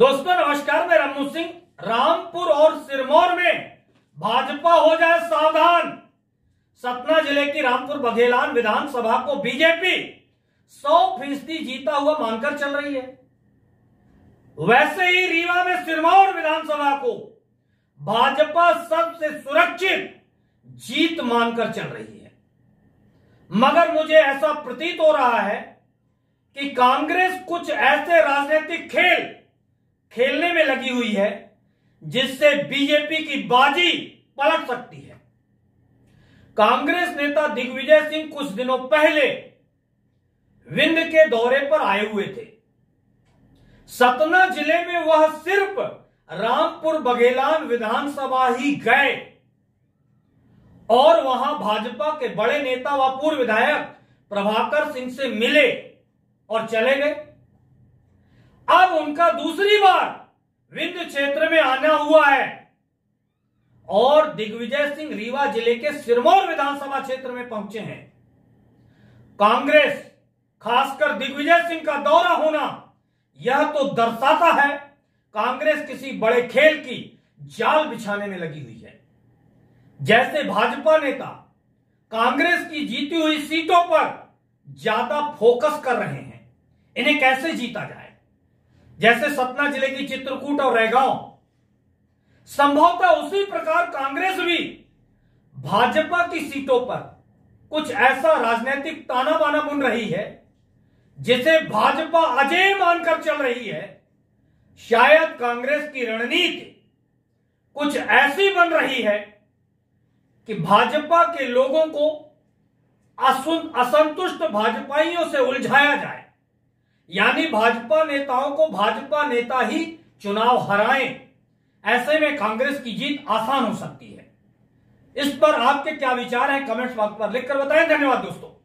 दोस्तों, नमस्कार, मैं रमू सिंह। रामपुर और सिरमौर में भाजपा हो जाए सावधान। सतना ज़िले की रामपुर बघेलान विधानसभा को बीजेपी सौ फ़ीसदी जीता हुआ मानकर चल रही है। वैसे ही रीवा में सिरमौर विधानसभा को भाजपा सबसे सुरक्षित जीत मानकर चल रही है। मगर मुझे ऐसा प्रतीत हो रहा है कि कांग्रेस कुछ ऐसे राजनीतिक खेल खेलने में लगी हुई है, जिससे बीजेपी की बाजी पलट सकती है। कांग्रेस नेता दिग्विजय सिंह कुछ दिनों पहले विंध के दौरे पर आए हुए थे। सतना ज़िले में वह सिर्फ़ रामपुर बघेलान विधानसभा ही गए और वहाँ भाजपा के बड़े नेता व पूर्व विधायक प्रभाकर सिंह से मिले और चले गए। अब उनका दूसरी बार विंध्य क्षेत्र में आना हुआ है। और दिग्विजय सिंह रीवा ज़िले के सिरमौर विधानसभा क्षेत्र में पहुँचे हैं। कांग्रेस, खासकर दिग्विजय सिंह का दौरा होना, यह तो दर्शाता है कांग्रेस किसी बड़े खेल की जाल बिछाने में लगी हुई है। जैसे भाजपा नेता कांग्रेस की जीती हुई सीटों पर ज़्यादा फोकस कर रहे हैं, इन्हें कैसे जीता जाए? जैसे सतना ज़िले की चित्रकूट और रैगांव संभवतः उसी प्रकार कांग्रेस भी भाजपा की सीटों पर कुछ ऐसा राजनीतिक ताना बाना बुन रही है, जिसे भाजपा अजय मानकर चल रही है। शायद कांग्रेस की रणनीति कुछ ऐसी बन रही है कि भाजपा के लोगों को असंतुष्ट भाजपाइयों से उलझाया जाए। यानी भाजपा नेताओं को भाजपा नेता ही चुनाव हराए। ऐसे में कांग्रेस की जीत आसान हो सकती है। इस पर आपके क्या विचार हैं? कमेंट्स बॉक्स पर लिखकर बताएँ। धन्यवाद दोस्तों।